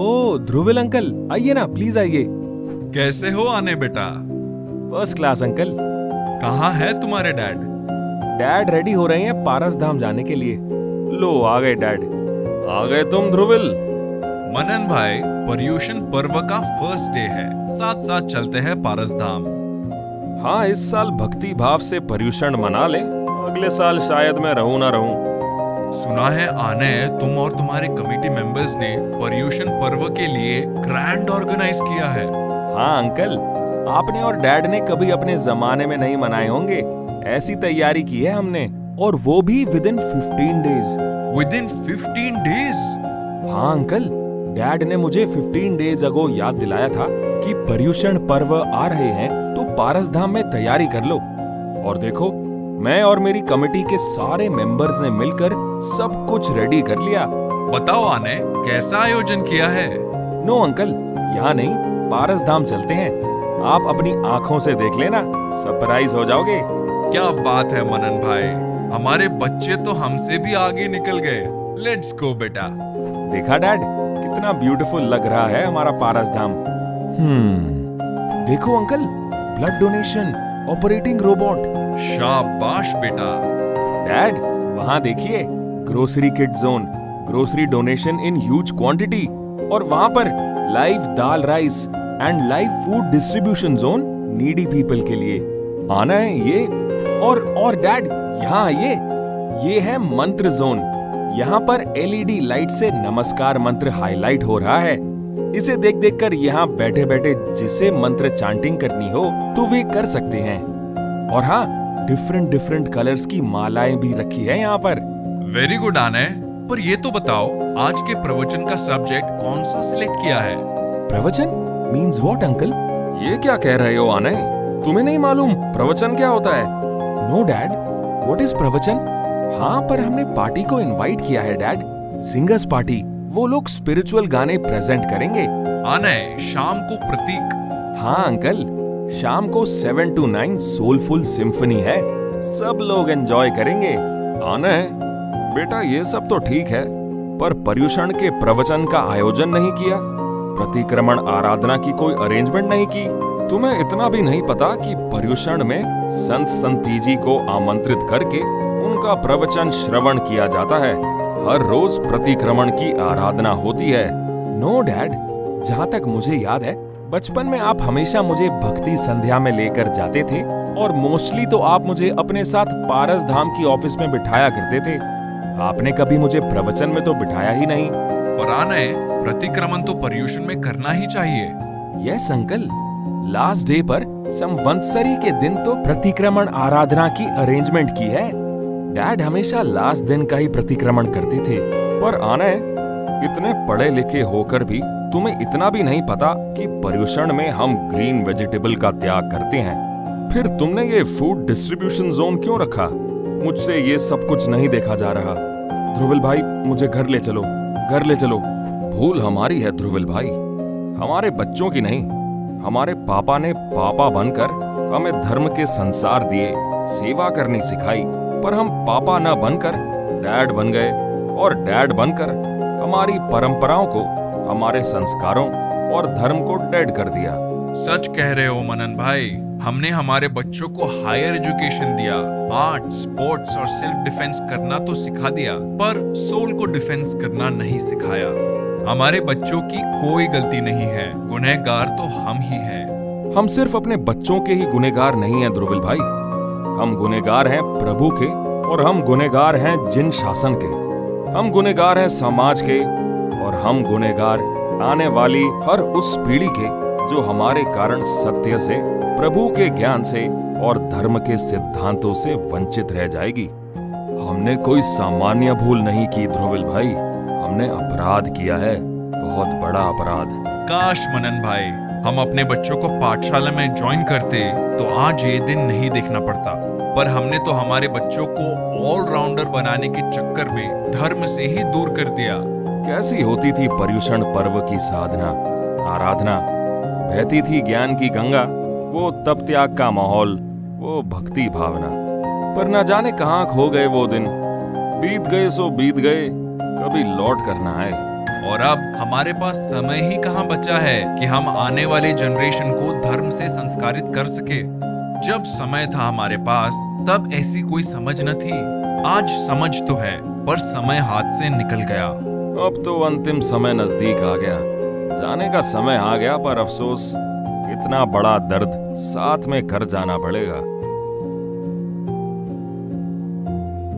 ओ Dhruvil uncle आइए ना please आइए। कैसे हो आने बेटा? First class uncle. कहाँ है तुम्हारे डैड डैड रेडी हो रहे हैं पारस धाम जाने के लिए। लो आ गए डैड आ गए तुम ध्रुविल। मनन भाई पर्यूषण पर्व का फ़र्स्ट डे है। साथ साथ चलते हैं पारस धाम। हाँ इस साल भक्ति भाव से पर्यूषण मना ले। अगले साल शायद मैं रहूँ ना रहूँ। सुना है आने तुम और तुम्हारे कमेटी मेंबर्स ने पर्यूषण पर्व के लिए ग्रैंड ऑर्गेनाइज किया है। हाँ अंकल आपने और डैड ने कभी अपने जमाने में नहीं मनाए होंगे। ऐसी तैयारी की है हमने और वो भी within fifteen days within fifteen days हाँ अंकल डैड ने मुझे 15 डेज़ अगो याद दिलाया था कि पर्यूषण पर्व आ रहे हैं तो पारस धाम में तैयारी कर लो। और देखो मैं और मेरी कमेटी के सारे मेंबर्स ने मिलकर सब कुछ रेडी कर लिया। बताओ आने कैसा आयोजन किया है? नो अंकल यहाँ नहीं पारस धाम चलते हैं। आप अपनी आँखों से देख लेना सरप्राइज़ हो जाओगे। क्या बात है मनन भाई हमारे बच्चे तो हमसे भी आगे निकल गए। लेट्स गो बेटा। देखा डैड कितना ब्यूटीफुल लग रहा है हमारा पारस धाम। हम्म देखो uncle blood donation operating robot शाबाश बेटा। डैड वहाँ देखिए। Grocery kit zone grocery donation in huge quantity और वहाँ पर live dal rice and live food distribution zone needy people के लिए। आना है ये। और और डैड यहाँ आइए। ये है मंत्र जोन यहाँ पर एलईडी लाइट से नमस्कार मंत्र हाईलाइट हो रहा है। इसे देख देख कर यहाँ बैठे बैठे जिसे मंत्र चांटिंग करनी हो तो वे कर सकते हैं। और हाँ डिफरेंट डिफरेंट कलर्स की मालाएँ भी रखी है यहाँ पर। वेरी गुड आने पर ये तो बताओ आज के प्रवचन का सब्जेक्ट कौन सा सिलेक्ट किया है? प्रवचन? मीन्स व्हाट अंकल ये क्या कह रहे हो आने तुम्हें नहीं मालूम प्रवचन क्या होता है? नो डैड व्हाट इज़ प्रवचन? हाँ पर हमने पार्टी को इनवाइट किया है डैड सिंगर्स पार्टी वो लोग स्पिरिचुअल गाने प्रेजेंट करेंगे। आने शाम को प्रतीक। हाँ अंकल शाम को seven to nine soulful symphony है। सब लोग एंजॉय करेंगे। आना है बेटा ये सब तो ठीक है, पर पर्यूषण के प्रवचन का आयोजन नहीं किया, प्रतिक्रमण आराधना की कोई अरेंजमेंट नहीं की। तुम्हें इतना भी नहीं पता कि पर्यूषण में संत संतीजी को आमंत्रित करके उनका प्रवचन श्रवण किया जाता है। हर रोज प्रतिक्रमण की आराधना होती है। नो डैड जहाँ तक मुझे याद है, बचपन में आप हमेशा मुझे भक्ति संध्या में लेकर जाते थे, और मोस्टली तो आप मुझे अपने साथ पारस धाम की ऑफ़िस में बिठाया करते थे। आपने कभी मुझे प्रवचन में तो बिठाया ही नहीं। पर आने प्रतिक्रमण तो पर्यूषण में करना ही चाहिए। यस अंकल लास्ट डे पर संवत्सरी के दिन तो प्रतिक्रमण आराधना की अरेंजमेंट की है। डैड हमेशा लास्ट दिन का ही प्रतिक्रमण करते थे पर आने इतने पढ़े लिखे होकर भी तुम्हें इतना भी नहीं पता कि पर्यूषण में हम ग्रीन वेजिटेबल का त्याग करते हैं। फिर तुमने ये फ़ूड डिस्ट्रीब्यूशन जोन क्यों रखा? मुझसे ये सब कुछ नहीं देखा जा रहा। ध्रुविल भाई मुझे घर ले चलो घर ले चलो। भूल हमारी है ध्रुविल भाई। हमारे बच्चों की नहीं हमारे पापा ने पापा बनकर हमें धर्म के संसार दिए सेवा करनी सिखाई पर हम पापा न बनकर डैड बन गए और डैड बनकर हमारी परंपराओं को हमारे संस्कारों और धर्म को डेड कर दिया। सच कह रहे हो मनन भाई हमने हमारे बच्चों को हायर एजुकेशन दिया आर्ट स्पोर्ट्स और सेल्फ डिफेंस करना तो सिखा दिया, पर सोल को डिफेंस करना नहीं सिखाया। हमारे बच्चों की कोई गलती नहीं है, गुनहगार तो हम ही हैं। हम सिर्फ़ अपने बच्चों के ही गुनेगार नहीं हैं, ध्रुविल भाई। हम गुनेगार हैं प्रभु के और हम गुनेगार हैं जिन शासन के। हम गुनेगार हैं समाज के और हम गुनेगार आने वाली हर उस पीढ़ी के जो हमारे कारण सत्य से प्रभु के ज्ञान से और धर्म के सिद्धांतों से वंचित रह जाएगी। हमने कोई सामान्य भूल नहीं की ध्रुविल भाई। हमने अपराध किया है। बहुत बड़ा अपराध। काश मनन भाई हम अपने बच्चों को पाठशाला में ज्वाइन करते तो आज ये दिन नहीं देखना पड़ता। पर हमने तो हमारे बच्चों को ऑलराउंडर बनाने के चक्कर में धर्म से ही दूर कर दिया। कैसी होती थी पर्यूषण पर्व की साधना आराधना? बहती थी ज्ञान की गंगा। वो तप त्याग का माहौल वो भक्ति भावना। पर न जाने कहाँ खो गए वो दिन। बीत गए सो बीत गए कभी लौट कर ना आए। और अब हमारे पास समय ही कहाँ बचा है कि हम आने वाले जनरेशन को धर्म से संस्कारित कर सके। जब समय था हमारे पास तब ऐसी कोई समझ न थी। आज समझ तो है पर समय हाथ से निकल गया। अब तो अंतिम समय नज़दीक आ गया। जाने का समय आ गया पर अफसोस इतना बड़ा दर्द साथ में कर जाना पड़ेगा।